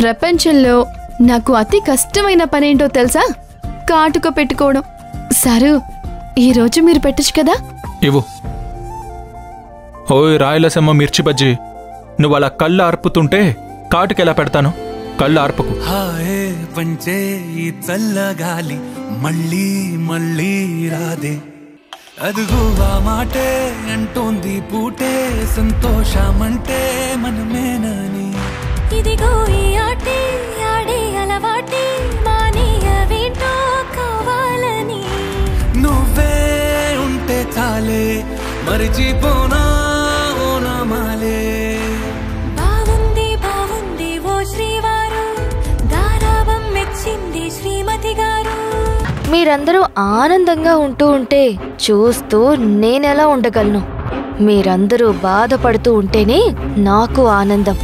ప్రపంచంలో నాకు అతి కష్టమైన పనేంటో తెలుసా? కాటుక పెట్టుకోవడం. సరు ఈరోజు మీరు పెట్టచ్చు కదా? ఇవ్వు. ఓయ్ రాయలసీమ మిర్చి బజ్జి నువ్వు అలా కళ్ళు అర్పుతుంటే కాటుకెలా పెడతాను? కళ్ళు అర్పకు హాయే పంచే ఈ చల్లగాలి మళ్ళీ మళ్ళీ రాదే. అదుగు ఆ మాటే అంటోంది పూటే సంతోషమంటే మనమేనని. మరిచిపోనా బాగుంది బాగుంది ఓ శ్రీవారు. మెచ్చింది శ్రీమతి గారు. మీరందరూ ఆనందంగా ఉంటూ ఉంటే చూస్తూ నేనెలా ఉండగలను? మీరందరూ బాధపడుతూ ఉంటేనే నాకు ఆనందం.